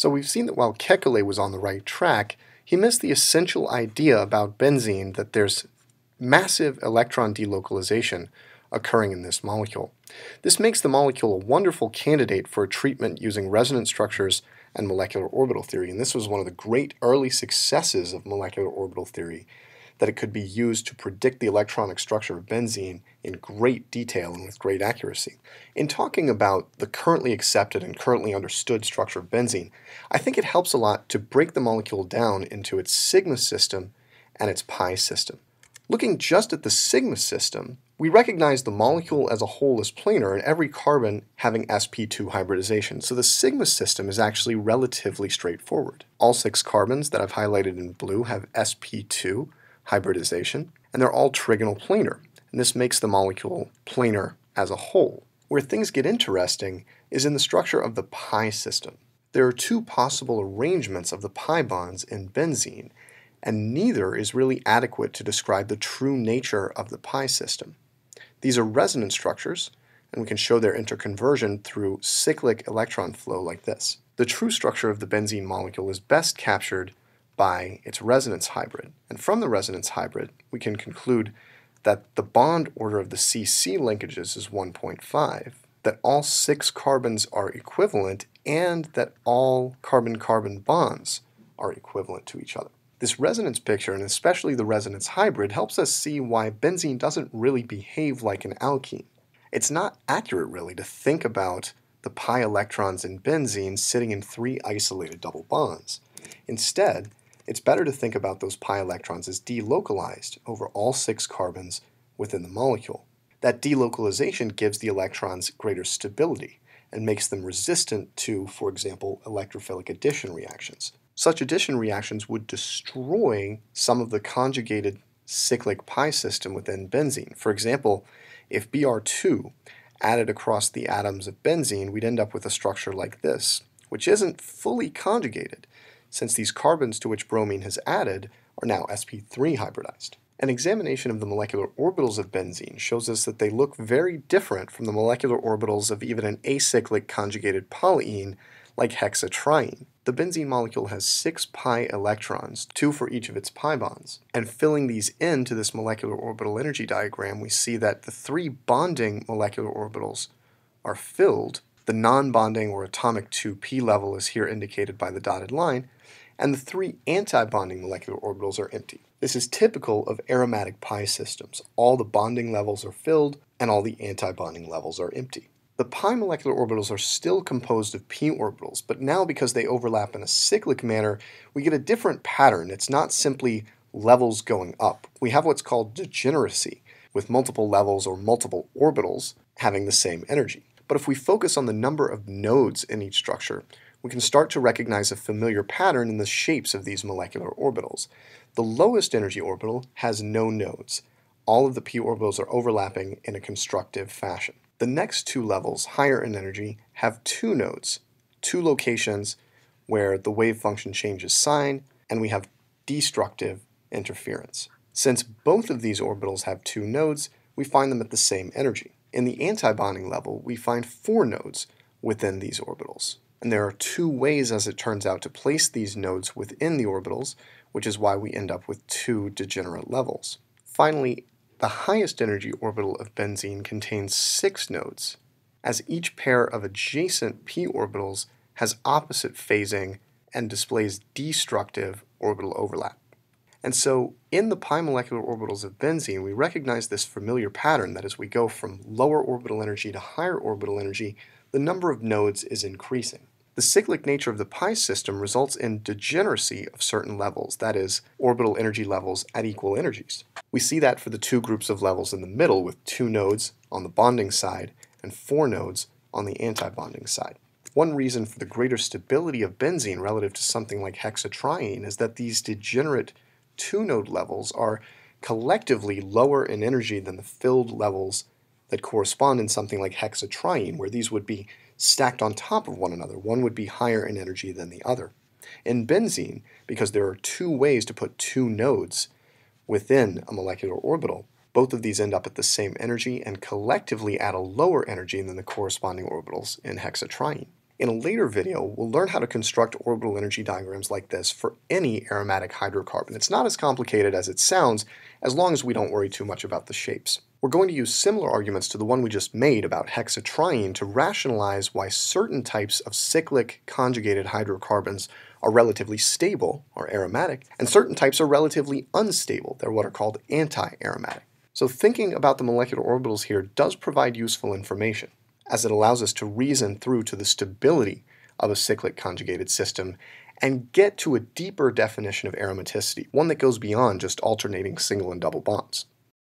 So we've seen that while Kekulé was on the right track, he missed the essential idea about benzene that there's massive electron delocalization occurring in this molecule. This makes the molecule a wonderful candidate for treatment using resonance structures and molecular orbital theory, and this was one of the great early successes of molecular orbital theory that it could be used to predict the electronic structure of benzene in great detail and with great accuracy. In talking about the currently accepted and currently understood structure of benzene, I think it helps a lot to break the molecule down into its sigma system and its pi system. Looking just at the sigma system, we recognize the molecule as a whole is planar and every carbon having sp2 hybridization, so the sigma system is actually relatively straightforward. All six carbons that I've highlighted in blue have sp2 hybridization, and they're all trigonal planar, and this makes the molecule planar as a whole. Where things get interesting is in the structure of the pi system. There are two possible arrangements of the pi bonds in benzene, and neither is really adequate to describe the true nature of the pi system. These are resonance structures, and we can show their interconversion through cyclic electron flow like this. The true structure of the benzene molecule is best captured by its resonance hybrid, and from the resonance hybrid we can conclude that the bond order of the CC linkages is 1.5, that all six carbons are equivalent, and that all carbon-carbon bonds are equivalent to each other. This resonance picture, and especially the resonance hybrid, helps us see why benzene doesn't really behave like an alkene. It's not accurate, really, to think about the pi electrons in benzene sitting in three isolated double bonds. Instead, it's better to think about those pi electrons as delocalized over all six carbons within the molecule. That delocalization gives the electrons greater stability and makes them resistant to, for example, electrophilic addition reactions. Such addition reactions would destroy some of the conjugated cyclic pi system within benzene. For example, if Br2 added across the atoms of benzene, we'd end up with a structure like this, which isn't fully conjugated, since these carbons to which bromine has added are now sp3 hybridized. An examination of the molecular orbitals of benzene shows us that they look very different from the molecular orbitals of even an acyclic conjugated polyene like hexatriene. The benzene molecule has six pi electrons, two for each of its pi bonds. And filling these into this molecular orbital energy diagram, we see that the three bonding molecular orbitals are filled. The non-bonding or atomic 2p level is here indicated by the dotted line, and the three anti-bonding molecular orbitals are empty. This is typical of aromatic pi systems. All the bonding levels are filled, and all the anti-bonding levels are empty. The pi molecular orbitals are still composed of p orbitals, but now because they overlap in a cyclic manner, we get a different pattern. It's not simply levels going up. We have what's called degeneracy, with multiple levels or multiple orbitals having the same energy. But if we focus on the number of nodes in each structure, we can start to recognize a familiar pattern in the shapes of these molecular orbitals. The lowest energy orbital has no nodes. All of the p orbitals are overlapping in a constructive fashion. The next two levels, higher in energy, have two nodes, two locations where the wave function changes sign, and we have destructive interference. Since both of these orbitals have two nodes, we find them at the same energy. In the antibonding level, we find four nodes within these orbitals. And there are two ways, as it turns out, to place these nodes within the orbitals, which is why we end up with two degenerate levels. Finally, the highest energy orbital of benzene contains six nodes, as each pair of adjacent p orbitals has opposite phasing and displays destructive orbital overlap. And so, in the pi molecular orbitals of benzene, we recognize this familiar pattern that as we go from lower orbital energy to higher orbital energy, the number of nodes is increasing. The cyclic nature of the pi system results in degeneracy of certain levels, that is, orbital energy levels at equal energies. We see that for the two groups of levels in the middle with two nodes on the bonding side and four nodes on the antibonding side. One reason for the greater stability of benzene relative to something like hexatriene is that these degenerate two-node levels are collectively lower in energy than the filled levels that correspond in something like hexatriene, where these would be stacked on top of one another. One would be higher in energy than the other. In benzene, because there are two ways to put two nodes within a molecular orbital, both of these end up at the same energy and collectively add a lower energy than the corresponding orbitals in hexatriene. In a later video, we'll learn how to construct orbital energy diagrams like this for any aromatic hydrocarbon. It's not as complicated as it sounds, as long as we don't worry too much about the shapes. We're going to use similar arguments to the one we just made about hexatriene to rationalize why certain types of cyclic conjugated hydrocarbons are relatively stable, or aromatic, and certain types are relatively unstable, they're what are called anti-aromatic. So thinking about the molecular orbitals here does provide useful information, as it allows us to reason through to the stability of a cyclic conjugated system and get to a deeper definition of aromaticity, one that goes beyond just alternating single and double bonds.